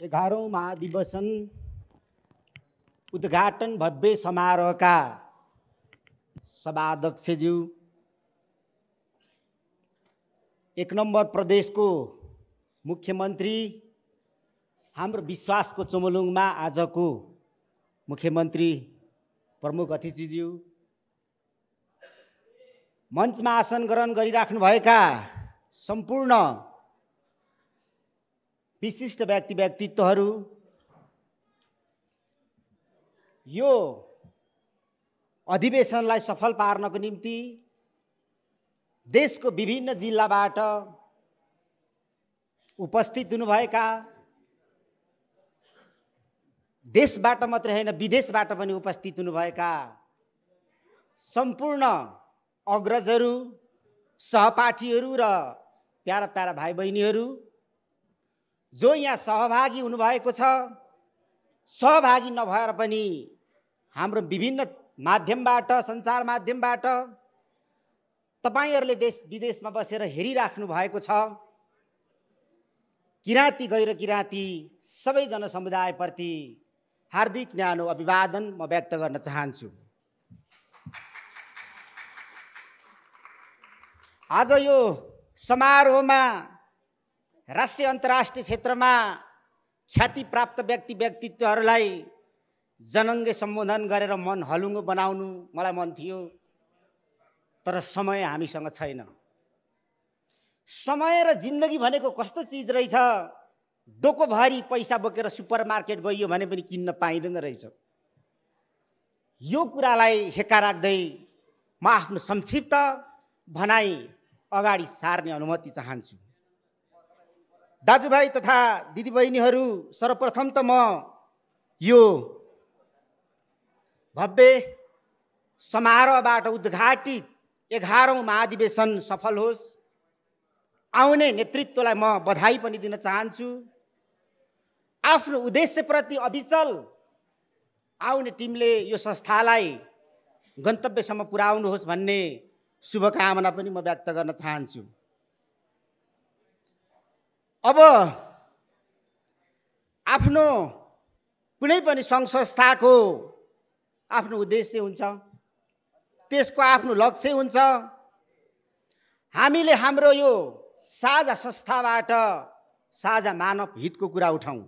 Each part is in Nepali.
एघारौँ महाधिवेशन उद्घाटन भव्य समारोहका सभाध्यक्षज्यू एक नम्बर प्रदेशको मुख्यमन्त्री हाम्रो विश्वासको चोमलुङमा आजको मुख्यमन्त्री प्रमुख अतिथिज्यू मञ्चमा आसन ग्रहण गरिराख्नुभएका सम्पूर्ण विशिष्ट व्यक्ति व्यक्तित्वहरू। यो अधिवेशनलाई सफल पार्नको निम्ति देशको विभिन्न जिल्लाबाट उपस्थित हुनुभएका देशबाट मात्रै होइन विदेशबाट पनि उपस्थित हुनुभएका सम्पूर्ण अग्रजहरू सहपाठीहरू र प्यारा प्यारा भाइ बहिनीहरू जो यहाँ सहभागी हुनुभएको छ सहभागी नभएर पनि हाम्रो विभिन्न माध्यमबाट सञ्चार माध्यमबाट तपाईँहरूले देश विदेशमा बसेर हेरिराख्नु भएको छ। किराँती गैर किराँती सबै जनसमुदायप्रति हार्दिक न्यानो अभिवादन म व्यक्त गर्न चाहन्छु। आज यो समारोहमा राष्ट्रिय अन्तर्राष्ट्रिय क्षेत्रमा ख्याति प्राप्त व्यक्ति व्यक्तित्वहरूलाई जनङ्गे सम्बोधन गरेर मन हलुङ्गो बनाउनु मलाई मन थियो तर समय हामीसँग छैन। समय र जिन्दगी भनेको कस्तो चिज रहेछ? डोकोभरि पैसा बोकेर सुपर मार्केट गइयो भने पनि किन्न पाइँदैन रहेछ। यो कुरालाई हेक्का राख्दै म आफ्नो संक्षिप्त भनाइ अगाडि सार्ने अनुमति चाहन्छु। दाजुभाइ तथा दिदीबहिनीहरू सर्वप्रथम त म यो भव्य समारोहबाट उद्घाटित एघारौँ महाधिवेशन सफल होस्। आउने नेतृत्वलाई म बधाई पनि दिन चाहन्छु। आफ्नो उद्देश्यप्रति अविचल आउने टिमले यो संस्थालाई गन्तव्यसम्म पुर्याउनुहोस् भन्ने शुभकामना पनि म व्यक्त गर्न चाहन्छु। अब आफ्नो कुनै पनि सङ्घ संस्थाको आफ्नो उद्देश्य हुन्छ त्यसको आफ्नो लक्ष्य हुन्छ। हामीले हाम्रो यो साझा संस्थाबाट साझा मानव हितको कुरा उठाउँ।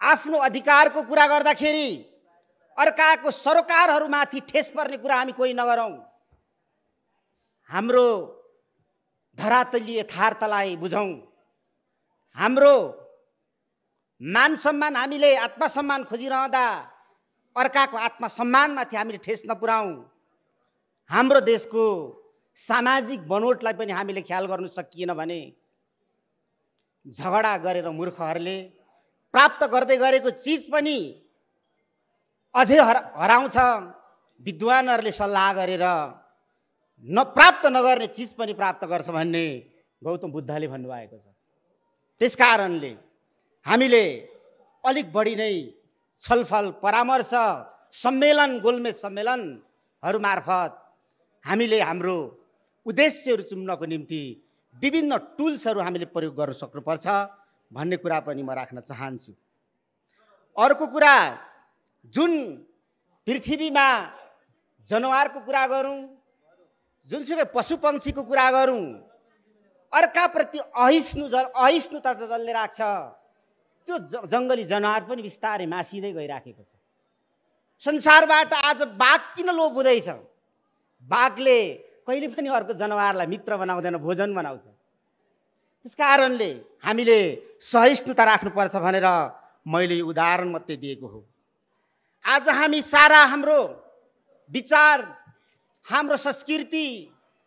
आफ्नो अधिकारको कुरा गर्दाखेरि अर्काको सरोकारहरूमाथि ठेस पर्ने कुरा हामी कोही नगरौँ। हाम्रो धरातलीय यथार्थलाई बुझौँ। हाम्रो मान सम्मान हामीले आत्मसम्मान खोजिरहँदा अर्काको आत्मसम्मानमाथि हामीले ठेस नपुऱ्याउँ। हाम्रो देशको सामाजिक बनोटलाई पनि हामीले ख्याल गर्नु सकिएन भने झगडा गरेर मूर्खहरूले प्राप्त गर्दै गरेको चिज पनि अझै हरा हराउँछ। विद्वानहरूले सल्लाह गरेर नप्राप्त नगर्ने चिज पनि प्राप्त गर्छ भन्ने गौतम बुद्धले भन्नुभएको छ। त्यस कारणले हामीले अलिक बढी नै छलफल परामर्श सम्मेलन गोलमेज सम्मेलनहरू मार्फत हामीले हाम्रो उद्देश्यहरू चुन्नको निम्ति विभिन्न टुल्सहरू हामीले प्रयोग गर्न सक्नुपर्छ भन्ने कुरा पनि म राख्न चाहन्छु। अर्को कुरा जुन पृथ्वीमा जनावरको कुरा गरौँ जुनसुकै पशु पक्षीको कुरा गरौँ अर्काप्रति अहिष्णु ज अहिष्णुता जसले राख्छ त्यो जङ्गली जनावर पनि बिस्तारै मासिँदै गइराखेको छ। संसारबाट आज बाघ किन लोप हुँदैछ? बाघले कहिले पनि अर्को जनावरलाई मित्र बनाउँदैन भोजन बनाउँछ। त्यस कारणले हामीले सहिष्णुता राख्नुपर्छ भनेर मैले उदाहरण मात्रै दिएको हो। आज हामी सारा हाम्रो विचार हाम्रो संस्कृति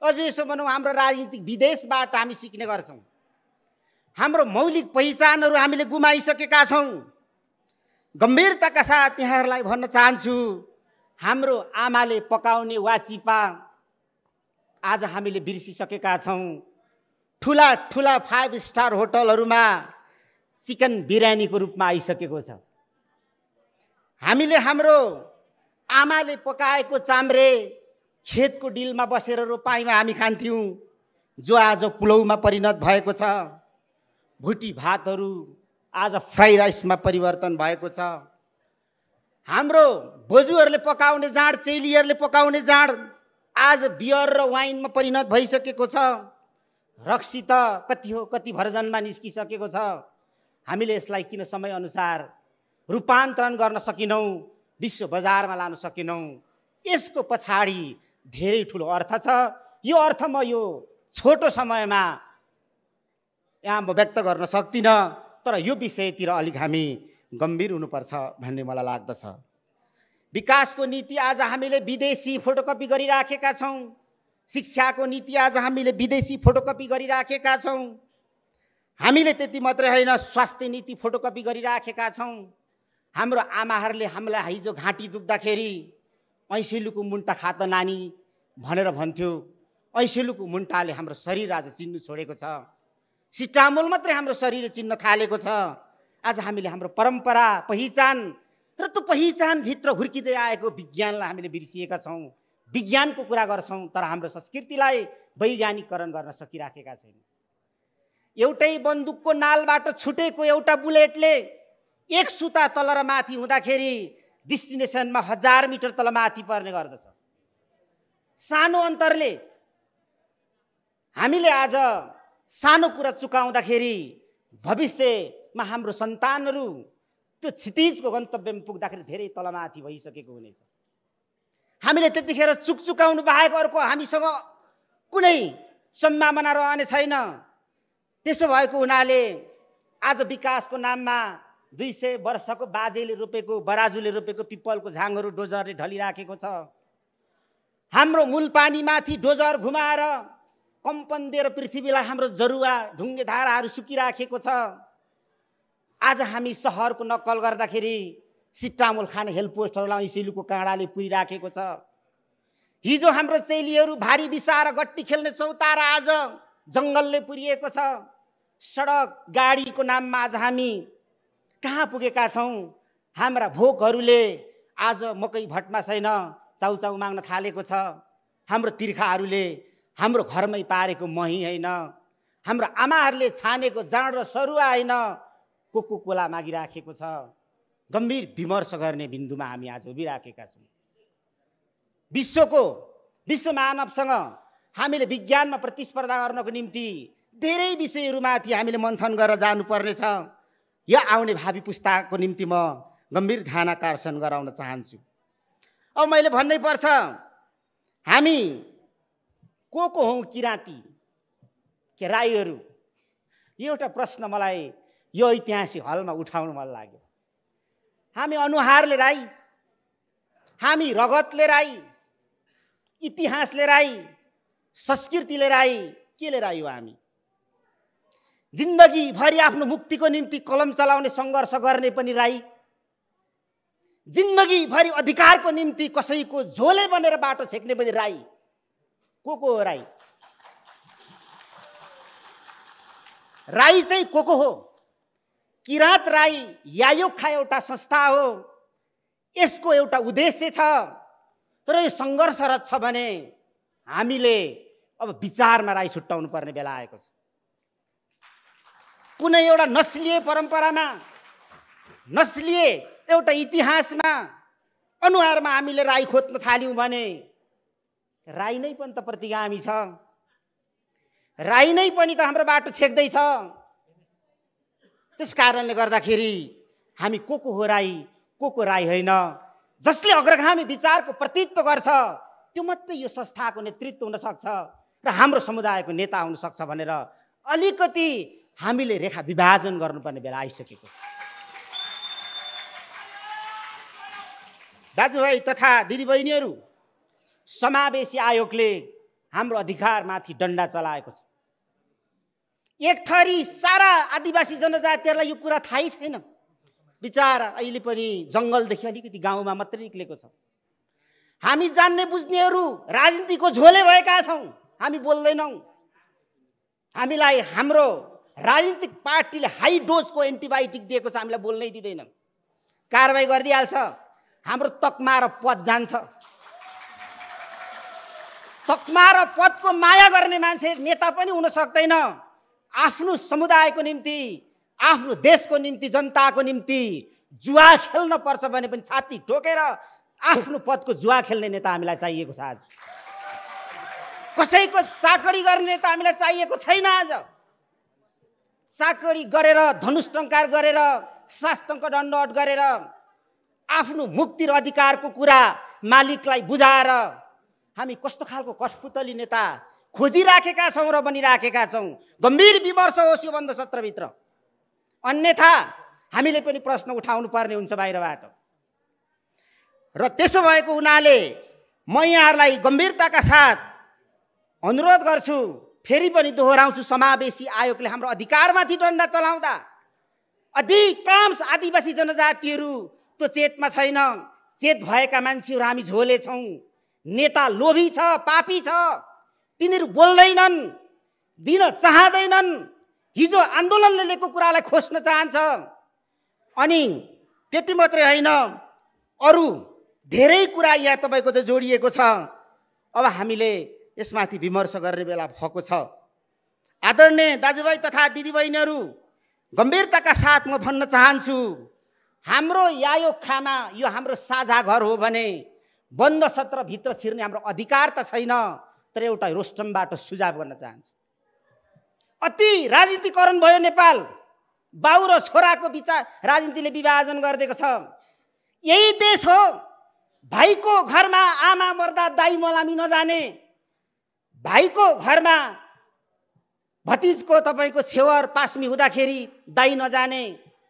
अझै यसो भनौँ हाम्रो राजनीतिक विदेशबाट हामी सिक्ने गर्छौँ। हाम्रो मौलिक पहिचानहरू हामीले गुमाइसकेका छौँ। गम्भीरताका साथ यहाँहरूलाई भन्न चाहन्छु हाम्रो आमाले पकाउने वाचिपा आज हामीले बिर्सिसकेका छौँ। ठुला ठुला फाइभ स्टार होटलहरूमा चिकन बिरयानीको रूपमा आइसकेको छ। हामीले हाम्रो आमाले पकाएको चाम्रे खेतको डिलमा बसेर रोपाइँमा हामी खान्थ्यौँ। जो आज पुलौमा परिणत भएको छ भुटी भातहरू आज फ्राई राइसमा परिवर्तन भएको छ। हाम्रो बोजूहरूले पकाउने जाँड चेलीहरूले पकाउने जाँड आज बियर र वाइनमा परिणत भइसकेको छ। रक्सी त कति हो कति भर्जनमा निस्किसकेको छ। हामीले यसलाई किन समयअनुसार रूपान्तरण गर्न सकेनौँ विश्व बजारमा लान सकेनौँ? यसको पछाडि धेरै ठुलो अर्थ छ। यो अर्थ म यो छोटो समयमा यहाँ म व्यक्त गर्न सक्दिनँ तर यो विषयतिर अलिक हामी गम्भीर हुनुपर्छ भन्ने मलाई लाग्दछ। विकासको नीति आज हामीले विदेशी फोटोकपी गरिराखेका छौँ। शिक्षाको नीति आज हामीले विदेशी फोटोकपी गरिराखेका छौँ। हामीले त्यति मात्रै होइन स्वास्थ्य नीति फोटोकपी गरिराखेका छौँ। हाम्रो आमाहरूले हामीलाई हिजो घाँटी दुख्दाखेरि ऐसेलुको मुन्टा खात नानी भनेर भन्थ्यो। ऐसेलुको मुन्टाले हाम्रो शरीर आज चिन्नु छोडेको छ। सिटामोल मात्रै हाम्रो शरीरले चिन्न थालेको छ। आज हामीले हाम्रो परम्परा पहिचान र त्यो पहिचानभित्र हुर्किँदै आएको विज्ञानलाई हामीले बिर्सिएका छौँ। विज्ञानको कुरा गर्छौँ तर हाम्रो संस्कृतिलाई वैज्ञानिकरण गर्न सकिराखेका छैन। एउटै बन्दुकको नालबाट छुटेको एउटा बुलेटले एक सुता तल र माथि हुँदाखेरि डेस्टिनेसनमा हजार मिटर तल माथि पर्ने गर्दछ। सानो अन्तरले हामीले आज सानो कुरा चुकाउँदाखेरि भविष्यमा हाम्रो सन्तानहरू त्यो क्षितिजको गन्तव्यमा पुग्दाखेरि धेरै तलमाथि भइसकेको हुनेछ। हामीले त्यतिखेर चुक चुकाउनु बाहेक अर्को हामीसँग कुनै सम्भावना रहने छैन। त्यसो भएको हुनाले आज विकासको नाममा दुई सय वर्षको बाजेले रोपेको बराजुले रोपेको पिपलको झाङहरू डोजरले ढलिराखेको छ। हाम्रो मूल पानीमाथि डोजर घुमाएर कम्पन दिएर पृथ्वीलाई हाम्रो जरुवा ढुङ्गे धाराहरू सुकिराखेको छ। आज हामी सहरको नक्कल गर्दाखेरि सिट्टामोल खाने हेल्प पोस्टहरूलाई सिलुको काँडाले पुरिराखेको छ। हिजो हाम्रो चेलीहरू भारी बिसाएर गट्टी खेल्ने चौतारा आज जङ्गलले पुरिएको छ। सडक गाडीको नाममा आज हामी कहाँ पुगेका छौँ? हाम्रा भोकहरूले आज मकै भट्टमा छैन चाउचाउ माग्न थालेको छ। हाम्रो तिर्खाहरूले हाम्रो घरमै पारेको मही होइन। हाम्रो आमाहरूले छानेको जाँड र सरुवा होइन कोको कोला मागिराखेको छ। गम्भीर विमर्श गर्ने बिन्दुमा हामी आज उभिराखेका छौँ। विश्वको विश्व मानवसँग हामीले विज्ञानमा प्रतिस्पर्धा गर्नको निम्ति धेरै विषयहरूमाथि हामीले मन्थन गरेर जानुपर्नेछ। यो आउने भावी पुस्ताको निम्ति म गम्भीर ध्यान आकर्षण गराउन चाहन्छु। अब मैले भन्नै पर्छ हामी को को हौँ किराँती के राईहरू एउटा प्रश्न मलाई यो ऐतिहासिक हलमा उठाउनु मन लाग्यो। हामी अनुहारले राई हामी रगतले राई इतिहासले राई संस्कृतिले राई केले राई हो हामी? जिन्दगीभरि आफ्नो मुक्तिको निम्ति कलम चलाउने सङ्घर्ष गर्ने पनि राई। जिन्दगीभरि अधिकारको निम्ति कसैको झोले बनेर बाटो छेक्ने पनि राई। को को हो राई? राई चाहिँ को को हो? किराँत राई यायोखा एउटा संस्था हो। यसको एउटा उद्देश्य छ। तर यो सङ्घर्षरत छ भने हामीले अब विचारमा राई छुट्याउनु पर्ने बेला आएको छ। कुनै एउटा नस्लिए परम्परामा नस्लिए एउटा इतिहासमा अनुहारमा हामीले राई खोज्न थाल्यौँ भने राई नै पनि त प्रतिगामी छ। राई नै पनि त हाम्रो बाटो छेक्दैछ। त्यस कारणले गर्दाखेरि हामी को को हो राई को को राई होइन जसले अग्रगामी विचारको प्रतित्व गर्छ त्यो मात्रै यो संस्थाको नेतृत्व हुनसक्छ र हाम्रो समुदायको नेता हुनसक्छ भनेर अलिकति हामीले रेखा विभाजन गर्नुपर्ने बेला आइसकेको। दाजुभाइ तथा दिदीबहिनीहरू समावेशी आयोगले हाम्रो अधिकारमाथि डन्डा चलाएको छ। एक थरी सारा आदिवासी जनजातिहरूलाई यो कुरा थाहै छैन। विचार अहिले पनि जङ्गलदेखि अलिकति गाउँमा मात्रै निक्लेको छ। हामी जान्ने बुझ्नेहरू राजनीतिको झोले भएका छौँ। हामी बोल्दैनौँ। हामीलाई हाम्रो राजनीतिक पार्टीले हाई डोजको एन्टिबायोटिक दिएको छ हामीलाई बोल्नै दिँदैन कारवाही गरिदिइहाल्छ। हाम्रो तकमा र पद जान्छ। तकमा र पदको माया गर्ने मान्छे नेता पनि हुन सक्दैन। आफ्नो समुदायको निम्ति आफ्नो देशको निम्ति जनताको निम्ति जुवा खेल्न पर्छ भने पनि छाती ठोकेर आफ्नो पदको जुवा खेल्ने नेता हामीलाई चाहिएको छ आज। कसैको चाकडी गर्ने नेता हामीलाई चाहिएको छैन आज। चाकडी गरेर धनुष्टङ्कार गरेर शास्त्रको दण्डवट गरेर आफ्नो मुक्ति र अधिकारको कुरा मालिकलाई बुझाएर हामी कस्तो खालको कठपुतली नेता खोजिराखेका छौँ र बनिराखेका छौँ? गम्भीर विमर्श होस् यो बन्द सत्रभित्र। अन्यथा हामीले पनि प्रश्न उठाउनु पर्ने हुन्छ बाहिरबाट। र त्यसो भएको हुनाले म यहाँहरूलाई गम्भीरताका साथ अनुरोध गर्छु फेरि पनि दोहोऱ्याउँछु समावेशी आयोगले हाम्रो अधिकारमाथि डन्डा चलाउँदा। अधिकांश आदिवासी जनजातिहरू त्यो चेतमा छैन। चेत भएका मान्छेहरू हामी झोले छौँ। नेता लोभी छ पापी छ। तिनीहरू बोल्दैनन् दिन चाहँदैनन्। हिजो आन्दोलनले लिएको कुरालाई खोज्न चाहन्छ। अनि त्यति मात्रै होइन अरू धेरै कुरा यहाँ तपाईँको चाहिँ जोडिएको छ। अब हामीले यसमाथि विमर्श गर्ने बेला भएको छ। आदरणीय दाजुभाइ तथा दिदीबहिनीहरू गम्भीरताका साथ म भन्न चाहन्छु हाम्रो यायो खामा यो हाम्रो साझा घर हो भने बन्द सत्रभित्र छिर्ने हाम्रो अधिकार त छैन तर एउटा रोस्टमबाट सुझाव गर्न चाहन्छु। अति राजनीतिकरण भयो नेपाल बाउ र छोराको विचार राजनीतिले विभाजन गरिदिएको छ। यही देश हो भाइको घरमा आमा मर्दा दाई मलामी नजाने भाइको घरमा भतिजको तपाईँको छेवर पासमी हुँदाखेरि दाई नजाने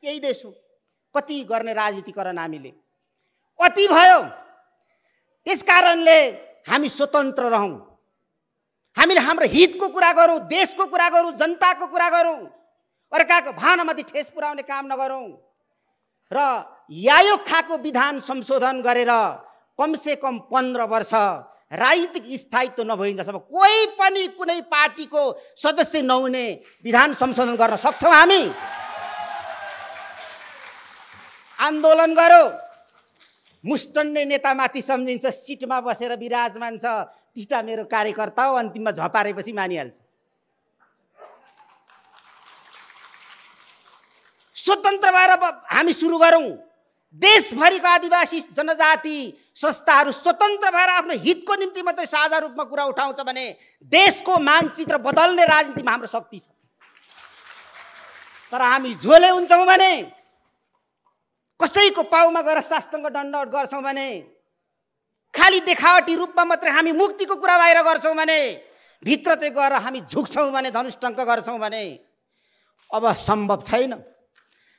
यही देश। हो कति गर्ने राजनीतिकरण हामीले? अति भयो। त्यस कारणले हामी स्वतन्त्र रहौँ। हामीले हाम्रो हितको कुरा गरौँ देशको कुरा गरौँ जनताको कुरा गरौँ। अर्काको भावनामाथि ठेस पुर्याउने काम नगरौँ। र यायो खाको विधान संशोधन गरेर कमसे कम पन्ध्र वर्ष राजनीतिक स्थायित्व नभइन्जेलसम्म कोही पनि कुनै पार्टीको सदस्य नहुने विधान संशोधन गर्न सक्छौँ हामी। आन्दोलन गरौँ। मुस्टन्ने नेतामाथि सम्झिन्छ सिटमा बसेर विराजमान छ तिता मेरो कार्यकर्ता हो अन्तिममा झपारेपछि मानिहाल्छ। स्वतन्त्र भएर हामी सुरु गरौँ। देशभरिको आदिवासी जनजाति संस्थाहरू स्वतन्त्र भएर आफ्नो हितको निम्ति मात्रै साझा रूपमा कुरा उठाउँछ भने देशको मानचित्र बदल्ने राजनीतिमा हाम्रो शक्ति छ। तर हामी झोले हुन्छौँ भने कसैको पाउमा गएर शास्त्रको दण्डवट गर्छौँ भने खालि देखावटी रूपमा मात्रै हामी मुक्तिको कुरा बाहिर गर्छौँ भने भित्र चाहिँ गएर हामी झुक्छौँ भने धनुष्टङ्क गर्छौँ भने अब सम्भव छैन।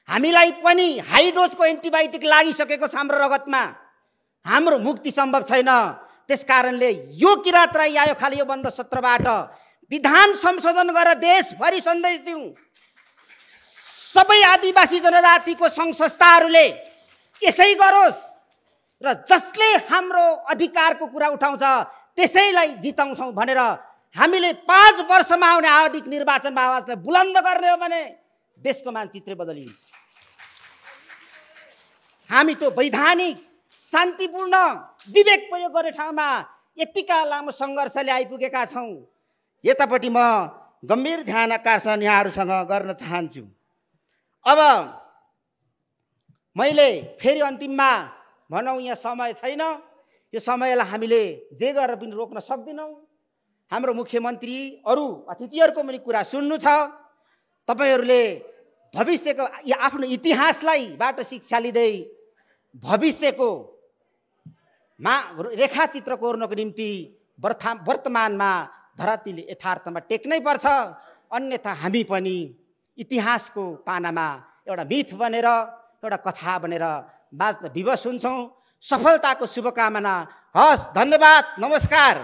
हामीलाई पनि हाई डोजको एन्टिबायोटिक लागिसकेको छ हाम्रो रगतमा। हाम्रो मुक्ति सम्भव छैन। त्यस कारणले यो किरात राई आयो खालि यो बन्द सत्रबाट। विधान संशोधन गरेर देशभरि सन्देश दिउँ। सबै आदिवासी जनजातिको सङ्घ संस्थाहरूले यसै गरोस् र जसले हाम्रो अधिकारको कुरा उठाउँछ त्यसैलाई जिताउँछौँ भनेर हामीले पाँच वर्षमा आउने आवधिक निर्वाचनमा आवाजलाई बुलन्द गर्ने हो भने देशको मानचित्र बदलिन्छ। हामी त्यो वैधानिक शान्तिपूर्ण विवेक प्रयोग गर्ने ठाउँमा यतिका लामो सङ्घर्षले आइपुगेका छौँ। यतापट्टि म गम्भीर ध्यान आकर्षण यहाँहरूसँग गर्न चाहन्छु। अब मैले फेरि अन्तिममा भनौँ यहाँ समय छैन। यो समयलाई हामीले जे गरेर पनि रोक्न सक्दैनौँ। हाम्रो मुख्यमन्त्री अरू अतिथिहरूको पनि कुरा सुन्नु छ। तपाईँहरूले भविष्यको आफ्नो इतिहासलाई बाट शिक्षा लिँदै भविष्यको मा रेखाचित्र कोर्नको निम्ति वर्था वर्तमानमा धरातीले यथार्थमा टेक्नै पर्छ। अन्यथा हामी पनि इतिहासको पानामा एउटा मिथ बनेर एउटा कथा बनेर बाँच्न विवश हुन्छौँ। सफलताको शुभकामना। हस् धन्यवाद। नमस्कार।